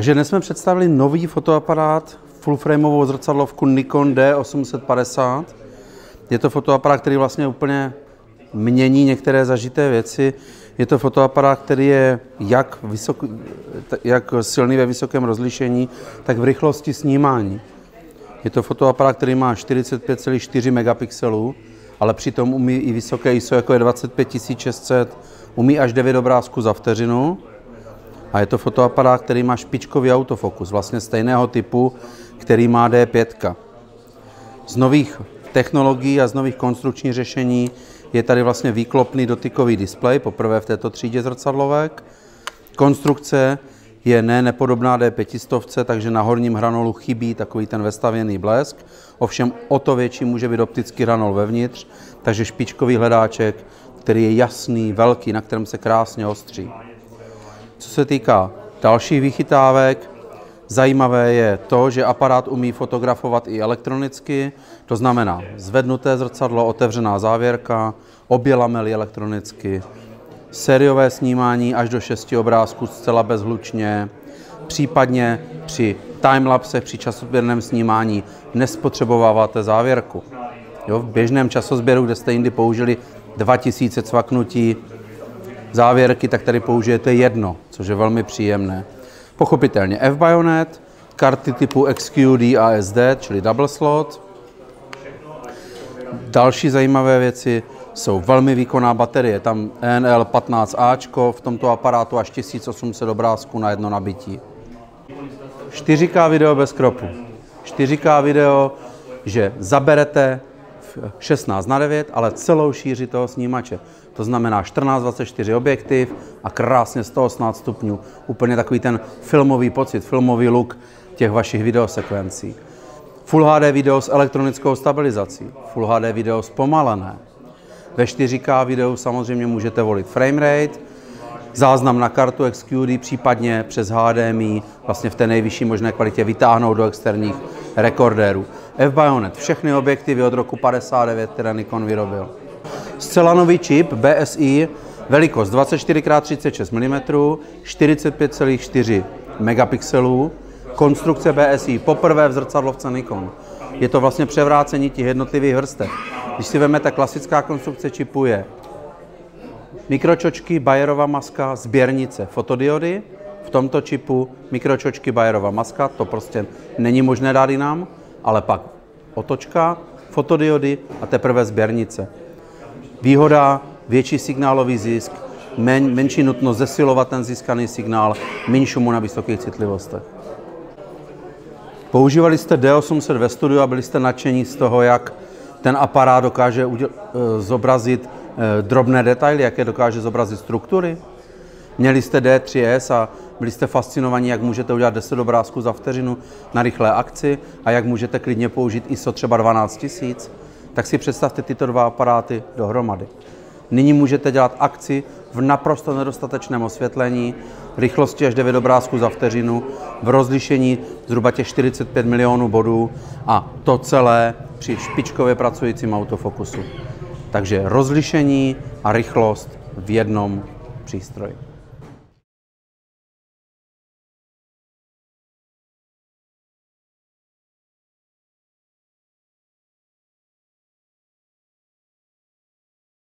Takže dnes jsme představili nový fotoaparát, full frameovou zrcadlovku Nikon D850. Je to fotoaparát, který vlastně úplně mění některé zažité věci. Je to fotoaparát, který je jak, vysok, jak silný ve vysokém rozlišení, tak v rychlosti snímání. Je to fotoaparát, který má 45,4 megapixelů, ale přitom umí i vysoké ISO, jako je 25600, umí až 9 obrázků za vteřinu. A je to fotoaparát, který má špičkový autofokus, vlastně stejného typu, který má D5. Z nových technologií a z nových konstrukčních řešení je tady vlastně výklopný dotykový displej, poprvé v této třídě zrcadlovek. Konstrukce je ne nepodobná D500, takže na horním hranolu chybí takový ten vestavěný blesk. Ovšem o to větší může být optický hranol vevnitř, takže špičkový hledáček, který je jasný, velký, na kterém se krásně ostří. Co se týká dalších vychytávek, zajímavé je to, že aparát umí fotografovat i elektronicky, to znamená zvednuté zrcadlo, otevřená závěrka, obě lamely elektronicky, sériové snímání až do 6 obrázků zcela bezhlučně, případně při timelapse, při časozběrném snímání nespotřebováváte závěrku. Jo, v běžném časozběru, kde jste jindy použili 2000 cvaknutí závěrky, tak tady použijete jedno, což je velmi příjemné. Pochopitelně F-Bayonet, karty typu XQD a SD, čili double slot. Další zajímavé věci jsou velmi výkonná baterie. Tam NL 15A v tomto aparátu až 1800 obrázků na jedno nabití. 4K video bez kropu. 4K video, že zaberete 16 na 9, ale celou šíři toho snímače. To znamená 14-24 objektiv a krásně 118 stupňů. Úplně takový ten filmový pocit, filmový look těch vašich videosekvencí. Full HD video s elektronickou stabilizací, Full HD video zpomalené. Ve 4K videu samozřejmě můžete volit framerate, záznam na kartu XQD, případně přes HDMI, vlastně v té nejvyšší možné kvalitě vytáhnout do externích rekordérů. F-Bayonet, všechny objektivy od roku 59, které Nikon vyrobil. Zcela nový čip BSI, velikost 24x36 mm, 45,4 megapixelů, konstrukce BSI, poprvé v zrcadlovce Nikon. Je to vlastně převrácení těch jednotlivých vrstev. Když si vezmete, klasická konstrukce čipu je mikročočky, Bayerova maska, sběrnice, fotodiody. V tomto čipu mikročočky, Bayerova maska, to prostě není možné dát jinam, ale pak otočka, fotodiody a teprve sběrnice. Výhoda, větší signálový zisk, men, menší nutnost zesilovat ten získaný signál, méně šumu na vysokých citlivostech. Používali jste D800 ve studiu a byli jste nadšení z toho, jak ten aparát dokáže eh, zobrazit eh, drobné detaily, jaké dokáže zobrazit struktury. Měli jste D3S a byli jste fascinovaní, jak můžete udělat 10 obrázků za vteřinu na rychlé akci a jak můžete klidně použít ISO třeba 12 000. Tak si představte tyto dva aparáty dohromady. Nyní můžete dělat akci v naprosto nedostatečném osvětlení, rychlosti až 9 obrázků za vteřinu, v rozlišení zhruba těch 45 milionů bodů a to celé při špičkově pracujícím autofokusu. Takže rozlišení a rychlost v jednom přístroji.